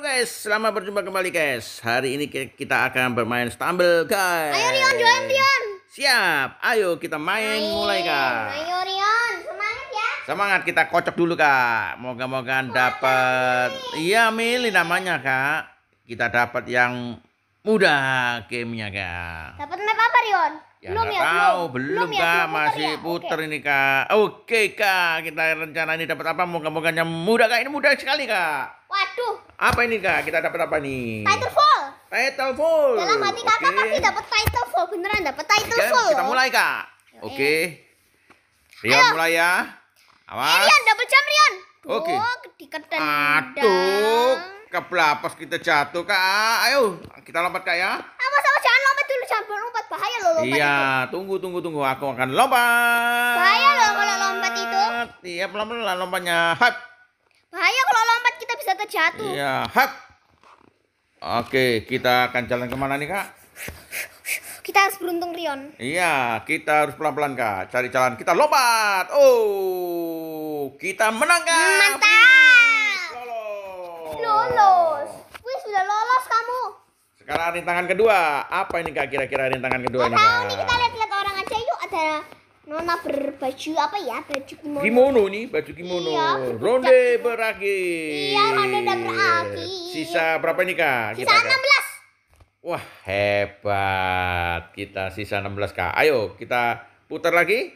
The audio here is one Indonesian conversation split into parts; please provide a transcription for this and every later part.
Halo guys, selamat berjumpa kembali guys. Hari ini kita akan bermain Stumble guys. Ayo Rion, join Rion. Siap, ayo kita main, mulai kak. Ayo Rion, semangat ya. Semangat kita kocok dulu kak. Moga-moga dapat. Iya milih namanya kak. Kita dapat yang mudah gamenya kak. Dapat map apa Rion? Ya belum ya, tahu, belum, belum kak, ya, masih ya? puter okay. ini kak. Oke kak, kita rencana ini dapat apa? Moga-moga yang mudah kak, ini mudah sekali kak. Waduh. Apa ini kak? Kita dapat apa nih? Titleful. Titleful. Dalam hati kakak okay. pasti dapat titleful, beneran dapat titleful. Kita mulai kak. Oke. Okay. Rion mulai ya. Awas. Rion double jump Rion. Oke. Okay. Oh, Aduh, kepelapas kita jatuh kak. Ayo, kita lompat kak ya. Awas awas jangan lompat dulu, jangan lompat bahaya loh lompat Iya, itu. tunggu tunggu tunggu, aku akan lompat. Bahaya loh kalau lompat itu. Iya, pelan-pelan lompatnya. Hap. Bahaya kalau lompat kita bisa terjatuh. Iya, hap. Oke, kita akan jalan ke mana nih kak? Kita harus beruntung Rion. Iya, kita harus pelan-pelan kak. Cari jalan. Kita lompat. Oh, kita menang kak. Mantap. Lolos. Wih, sudah lolos kamu. Sekarang rintangan kedua. Apa ini kak kira-kira rintangan kedua ini? Tahu nih kita lihat-lihat orang aja yuk ada Nona berbaju apa ya? Baju kimono. Kimono nih, baju kimono. Iya, ronde berakhir. Iya, ronde udah berakhir. Sisa berapa nih kak? Sisa kita, 16. Wah, hebat. Kita sisa 16 kak. Ayo, kita putar lagi.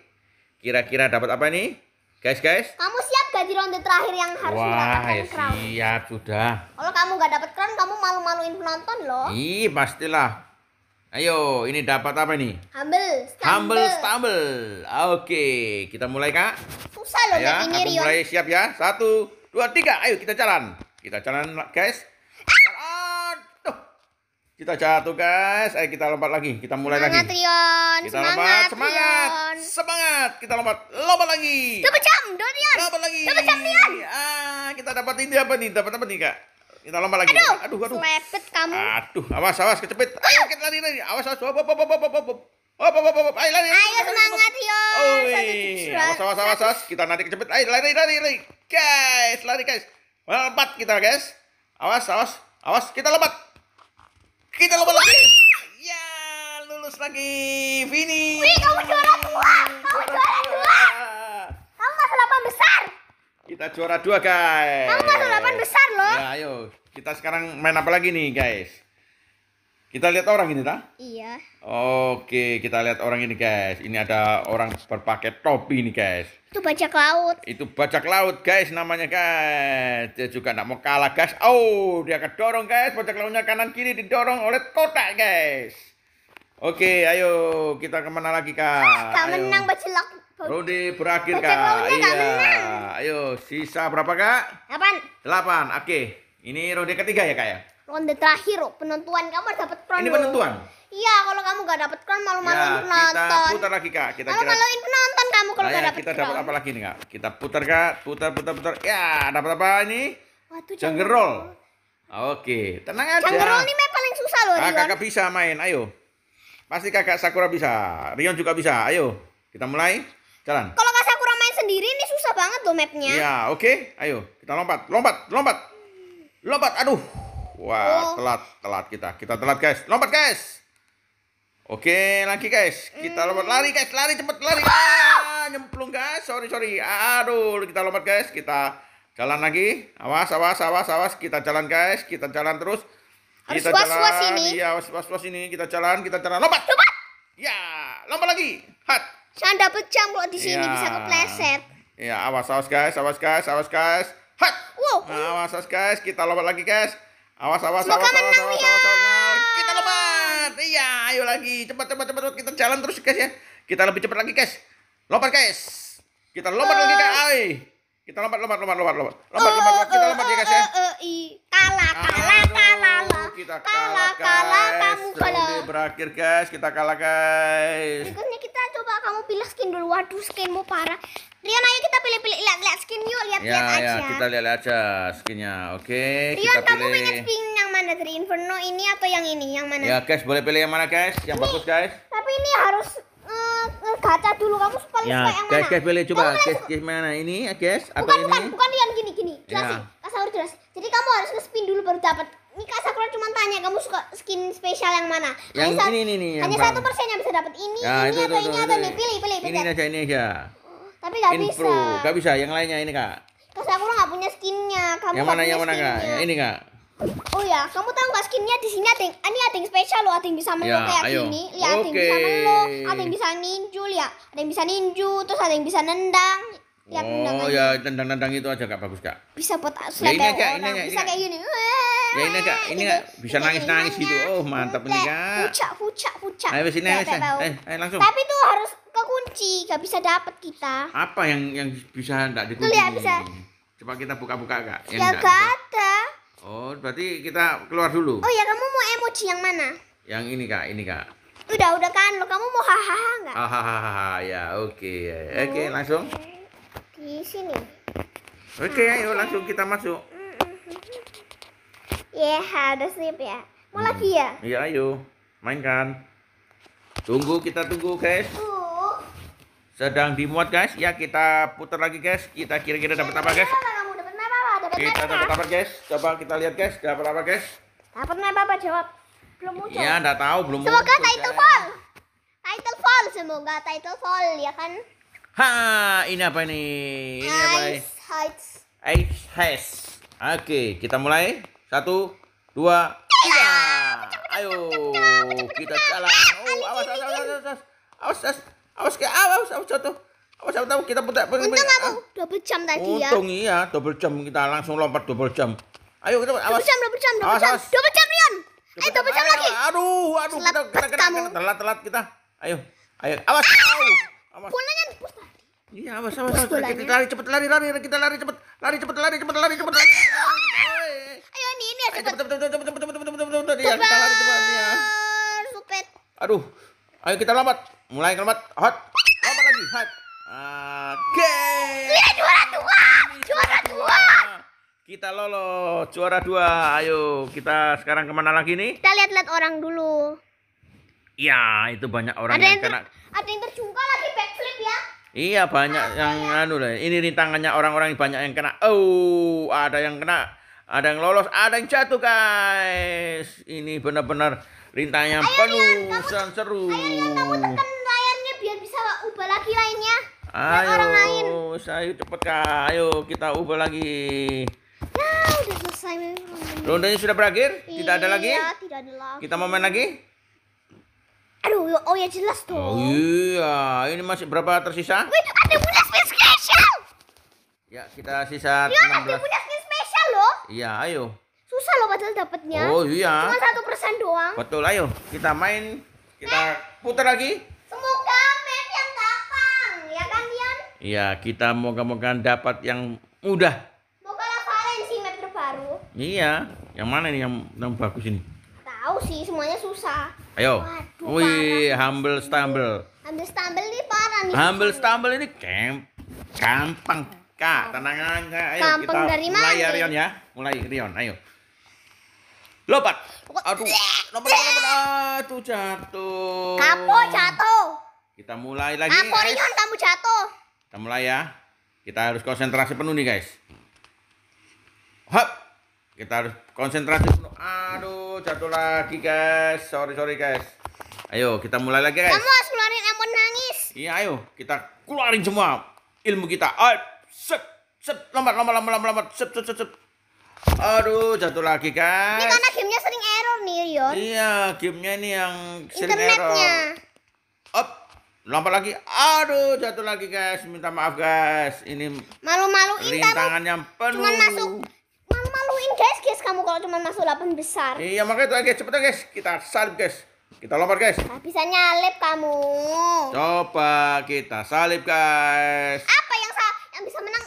Kira-kira dapat apa nih? Guys, guys. Kamu siap gak di ronde terakhir yang harus Wah, mendapatkan ya crown? siap, sudah. Kalau kamu gak dapat crown, kamu malu-maluin penonton loh. Ih, pastilah. Ayo, ini dapat apa nih? Humble, stumble. Humble stumble. Oke, kita mulai kak. Susah loh ya, ini Rio. mulai siap ya. Satu, dua, tiga. Ayo kita jalan. Kita jalan guys. Aduh. Kita jatuh guys. Ayo kita lompat lagi. Kita mulai semangat, lagi. Rion. Kita semangat, lompat. Semangat. Kita lompat. Lompat lagi. Double jump, Rion. Lompat lagi. Double jump, Rion. Ah, kita dapat ini apa nih? Dapat apa nih kak? Kita lompat lagi. Aduh, aduh, aduh. Lepet kamu. Aduh, awas, awas, kecepit. Ayo kita lari, lari. Awas, awas. Hop, hop, hop, hop, hop, hop. Hop, hop, hop, hop. Ayo lari. Ayo semangat. Oh, awas, awas, awas, awas. Kita nanti kecepit. Ayo lari, lari, lari. Guys, lari, guys. Lompat kita, guys. Awas, awas. Awas, kita lompat. Kita lompat lagi. Lulus lagi. Vini. Wih, kamu juara dua. Kamu juara dua. Kamu masuk delapan besar. Kita juara dua, guys. Kamu masuk delapan besar loh. Ya, ayo. Kita sekarang main apa lagi nih, guys? Kita lihat orang ini, tak? Iya. Oke, kita lihat orang ini, guys. Ini ada orang berpakai topi nih, guys. Itu bajak laut. Itu bajak laut, guys, namanya, guys. Dia juga nggak mau kalah, guys. Oh, dia kedorong, guys. Bajak lautnya kanan kiri didorong oleh kotak, guys. Oke, ayo kita ke mana lagi, kak? Kak menang bajak laut. Rode berakhir, kak. Iya. Ayo, sisa berapa, kak? Delapan. Delapan, oke. Ini ronde ketiga ya kak ya? Ronde terakhir, penentuan kamu harus dapat crown. Ini penentuan? Iya, kalau kamu gak dapat crown malu-maluin ya, penonton. Kita putar lagi kak. Kita malu-maluin penonton kamu kalau nah, gak ya, dapat Kita dapat apa lagi nih kak? Kita putar kak, putar, putar, putar. Ya, dapat apa ini? Janggerol. Oke, tenang aja. Janggerol ini map paling susah loh. Ah, kakak bisa main, ayo. Pasti kakak Sakura bisa. Rion juga bisa. Ayo, kita mulai. Jalan. Kalau kak Sakura main sendiri ini susah banget loh mapnya. Iya, oke. Okay. Ayo, kita lompat, lompat, lompat. Lompat, aduh. Wah, oh. telat, telat kita. Kita telat, guys. Lompat, guys. Oke, lagi, guys. Kita lompat, lari, guys. Lari, cepet, lari. Ah, nyemplung, guys. Sorry, sorry. Aduh, kita lompat, guys. Kita jalan lagi. Awas, awas, awas, awas. Kita jalan, guys. Kita jalan terus. Kita Harus jalan. Was ini. Iya, was, was, was ini. Kita jalan, kita jalan. Lompat. Lompat. Ya, lompat lagi. Hat. Jangan dapet jam kalau di sini ya. bisa kepleset. Iya, awas, awas, guys. Awas, guys. Awas, guys. Hat. Wow. Nah, awas, guys. Kita lompat lagi, guys. Awas, awas, awas, awas, awas, awas, awas, awas. Kita lompat. Iya, ayo lagi. Cepat, cepat, cepat. Kita jalan terus, guys ya. Kita lebih cepat lagi, guys. Lompat, guys. Kita lompat uh, lagi, guys. Kita lompat, lompat, lompat, lompat, lompat. Lompat, lompat, lompat. Kita lompat ya, guys ya. Kalah, kalah, kalah, kalah. Kita kalah, kalah, kamu kalah. berakhir, guys. Kita kalah, guys. Berikutnya kita coba kamu pilih skin dulu. Waduh, skinmu parah. Rian, ayo kita pilih-pilih lihat-lihat skin yuk, lihat-lihat ya, aja. Ya, kita lihat aja skinnya. Oke, Rian, kita kamu pilih. pengen skin yang mana dari Inferno ini atau yang ini? Yang mana? Ya, guys, boleh pilih yang mana, guys? Yang ini, bagus, guys. Tapi ini harus uh, gacha dulu. Kamu paling ya, suka yang guys, mana? Guys, pilih coba. Guys, guys mana? Ini, ya, guys? Atau bukan, ini? Bukan, bukan Rian gini gini. Jelasin. Ya. Kasih harus jelas. Jadi kamu harus nge-spin dulu baru dapat. Ini Kak Sakura cuma tanya kamu suka skin spesial yang mana? Yang Hanya ini, ini, ini, yang Hanya satu persen yang bisa dapat ini, Nah, ini itu, atau itu, ini itu, atau ini. Pilih, pilih, Ini pilih. aja, ini aja. Tapi nggak bisa. Gak bisa. Yang lainnya ini kak. Kak Sakura nggak punya skinnya. Kamu yang mana, yang mana kak? Yang ini kak. Oh ya, kamu tahu nggak skinnya di sini ada yang, ini ada yang spesial loh, ada yang bisa meluk Ya, kayak ayo. gini, lihat ada yang bisa meluk, ada yang bisa ninju, lihat, ada yang bisa ninju, terus ada yang bisa nendang, lihat Oh tendangannya. ya, tendang-tendang itu aja kak bagus kak. Bisa buat Ya, ini aja, orang, ini aja, ini bisa aja. kayak gini. Ya ini kak, ini kak bisa nangis-nangis gitu. Oh mantap ini kak. Pucak, pucak, pucak. Ayo sini, ayo bau. Eh, eh langsung. Tapi tuh harus kekunci, gak bisa dapet kita. Apa yang yang bisa enggak dikunci? lihat, bisa. Coba kita buka-buka kak. Ya nggak gak ada. Oh berarti kita keluar dulu. Oh ya, kamu mau emoji yang mana? Yang ini kak, ini kak. Udah, udah kan lo. Kamu mau hahaha nggak? Ah, Hahaha ya oke oke langsung. Di sini. Oke ayo langsung kita masuk. Ya, udah sip ya. Mau Hmm. lagi ya? Iya ayo mainkan. Tunggu kita tunggu guys. Tuh. Sedang dimuat guys. Ya kita putar lagi guys. Kita kira-kira dapat apa guys? Apa kamu dapat apa? Dapat Kita apa? dapat apa guys? Coba kita lihat guys. Dapat apa guys? Dapat apa? Apa jawab? Belum muncul. Ya enggak tahu belum. Semoga muncul, title guys. fall. Title fall semoga title fall ya kan. Ha, ini apa ini? Ini apa? ini? Ice heights. Ice has. Oke, kita mulai. Satu, dua, tiga. Ayo, kita jalan. Oh, awas, awas, awas, awas, awas, awas, awas, awas, ke- awas, awas, jatuh. Awas, awas, awas, Oh, siapa tahu kita putar. Untung aku double jam tadi ya. Untung iya, double jam kita langsung lompat double jam. Ayo kita awas. Double jam, double jam, double jam. Double jam Rian. Eh, double jam lagi. Aduh, aduh, kita kena, kena, kena, telat-telat kita. Ayo. Ayo, awas. Awas. Bolanya. Iya, awas, awas, awas. Kita lari cepet, lari, lari, kita lari cepet, lari cepet, lari cepet, lari cepet. Ayo ini ini ya, cepet. Cepet, cepet, cepet, cepet, cepet, cepet, cepet. Iya, cepet iya. Aduh. Ayo kita lompat. Mulai lompat. Hot. Lompat lagi. Hot. Oke. Iya juara dua. Juara dua. Kita lolos, juara dua. Ayo, kita sekarang ke mana lagi nih? Kita lihat-lihat orang dulu. Ya, itu banyak orang Ada yang yang kena. ada yang terjungkal lagi backflip ya. Iya, banyak yang anu lah. Ini rintangannya orang-orang banyak yang kena. Oh, ada yang kena, ada yang lolos, ada yang jatuh, guys. Ini benar-benar rintangan penuh seru. Ayo kamu tekan layarnya biar bisa ubah lagi lainnya. Lihat orang lain. Ayo, saya cepet kak. Ayo kita ubah lagi. Ya udah selesai. Rondanya sudah berakhir? Tidak ada lagi? Iya, tidak ada lagi. Kita mau main lagi? Aduh, oh ya jelas dong. Oh iya, ini masih berapa tersisa? Wih, ada punya spesial. Ya, kita sisa Ya, ada 16. yang punya skin spesial loh. Iya, ayo. Susah loh padahal dapatnya. Oh iya. Cuma satu persen doang. Betul, ayo. Kita main. Kita putar lagi. Semoga map yang gampang, ya kan Iya, kita moga-moga dapat yang mudah. Moga Valencia map terbaru. Iya, yang mana nih yang, yang bagus ini? Tahu sih, semuanya susah. Ayo. Waduh, Wih, humble stumble. Ambil stumble nih parah nih. Humble stumble ini camp gampang. Kak, tenang aja. Ayo Gampang kita dari mulai ya? Rion ya. Mulai Rion, ayo. Lompat. Aduh, lompat, lompat. Aduh, jatuh. Kapo jatuh. Kita mulai lagi. Guys. Rion kamu jatuh. Kita mulai ya. Kita harus konsentrasi penuh nih, guys. Hop. Kita harus konsentrasi penuh. Aduh, jatuh lagi, guys. Sorry, sorry, guys. Ayo, kita mulai lagi, guys. Kamu harus keluarin emon nangis. Iya, ayo kita keluarin semua ilmu kita. Ayo, set, set, lompat, lompat, lompat, lompat, lompat, set, set, set, set. Aduh, jatuh lagi, Ini guys. karena gamenya sering error nih Rion. Iya, gamenya ini yang sering Internetnya. error. Lompat lagi. Aduh, jatuh lagi, guys. Minta maaf, guys. Ini Malu-maluin kamu. rintangannya penuh. Cuman masuk. Malu-maluin guys, guys kamu kalau cuma masuk 8 besar. Iya, makanya itu, guys. Cepetan, guys. Kita salib, guys. Kita lompat, guys. Gak bisa nyalip kamu. Coba kita salib, guys. Apa yang sa yang bisa menang?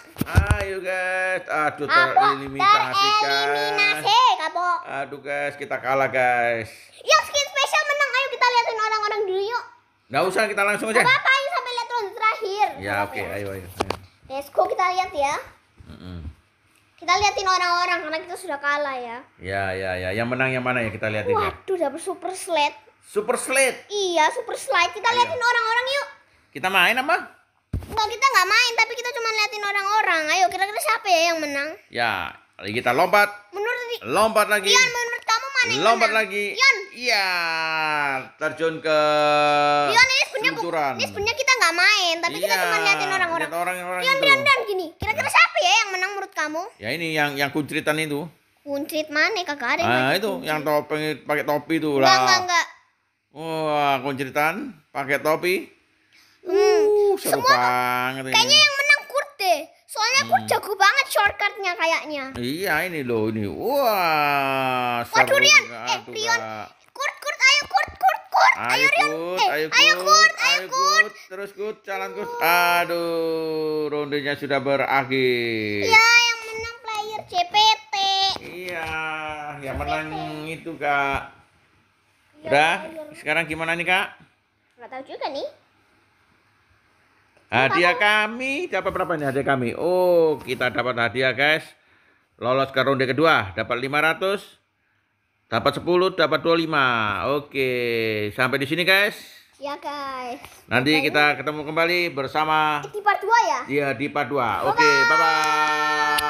Ayo, guys. Aduh, tereliminasi, tereliminasi, guys. kapok. Aduh, guys. Kita kalah, guys. Yang skin spesial menang, ayo kita liatin orang-orang dulu yuk. Nggak usah, kita langsung aja. apa-apa, ayo sampai lihat ronde terakhir. Ya, oke. apa-apa Ayo, ayo. ayo. Kita lihat ya. Mm-mm. Kita liatin orang-orang karena kita sudah kalah ya. Ya, ya, ya. Yang menang yang mana ya? Kita lihatin ya. Waduh, dapet super slide. Super Slate. Iya, super slide. Kita Ayo. liatin orang-orang yuk. Kita main apa? Enggak, kita nggak main, tapi kita cuma liatin orang-orang. Ayo, kira-kira siapa ya yang menang? Ya, Lagi kita lompat. Menurut Lompat lagi. Rian, menurut kamu mana yang Lompat menang? lagi. Rian, Iya, terjun ke Rian ini sebenarnya ini sebenarnya kita nggak main, tapi kita Iya, cuma liatin orang-orang. lihat orang-orang Rian, itu. Rian, Rian, gini. Kira-kira siapa ya yang menang menurut kamu? Ya ini yang yang kunciritan itu. Kuncit mana kagak ada yang Ah pakai itu kuncit. yang topeng pakai topi itu Enggak, enggak, lah. enggak. Wah, kunciritan pakai topi. Hmm. Uh, seru Semua banget ini. Kayaknya yang menang. Soalnya Kurt Hmm. jago banget shortcutnya kayaknya. Iya ini loh ini. Wah, Waduh, seru Rian. juga Eh. Kak. Kurt, Kurt, ayo Kurt, Kurt, Kurt. Ayo, Ayo Eh, ayo ayo Kurt, ayo Kurt. Terus Kut, jalan Kut. Aduh, rondenya sudah berakhir. Ya, yang menang player CPT. Iya, yang menang itu Kak. Ya, Udah, ya. sekarang gimana nih Kak? Nggak tahu juga nih. Hadiah kami dapat berapa nih hadiah kami? Oh, kita dapat hadiah guys. Lolos ke ronde kedua, dapat 500. Dapat 10, dapat 25. Oke, sampai di sini guys. Ya guys. Nanti kita ketemu kembali bersama Eh, di part 2 ya? dia di part 2. Oke, bye-bye.